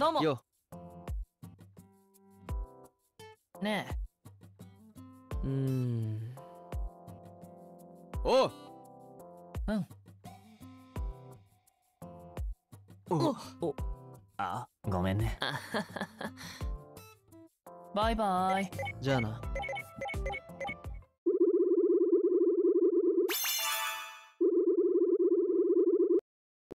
どうも。よ。ねえ。うん。おう。うん。おおあごめんね。バイバイ。じゃあな。